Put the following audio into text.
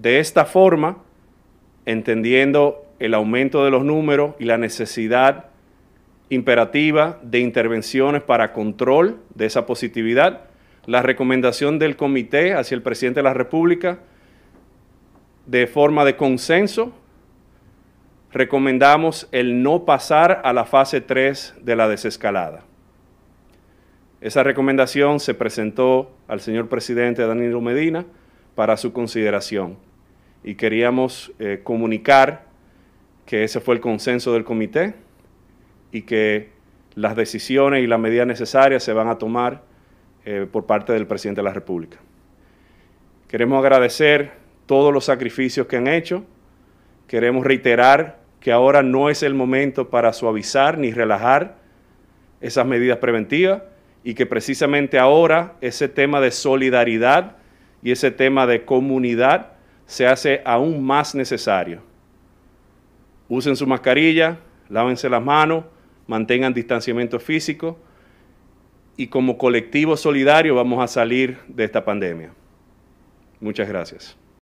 de esta forma, entendiendo el aumento de los números y la necesidad imperativa de intervenciones para control de esa positividad, la recomendación del comité hacia el presidente de la República, de forma de consenso, recomendamos el no pasar a la fase 3 de la desescalada. Esa recomendación se presentó al señor presidente Danilo Medina para su consideración y queríamos eh, comunicar que ese fue el consenso del comité y que las decisiones y las medidas necesarias se van a tomar eh, por parte del presidente de la República. Queremos agradecer todos los sacrificios que han hecho. Queremos reiterar que ahora no es el momento para suavizar ni relajar esas medidas preventivas y que precisamente ahora ese tema de solidaridad y ese tema de comunidad se hace aún más necesario. Usen su mascarilla, lávense las manos, mantengan distanciamiento físico y como colectivo solidario vamos a salir de esta pandemia. Muchas gracias.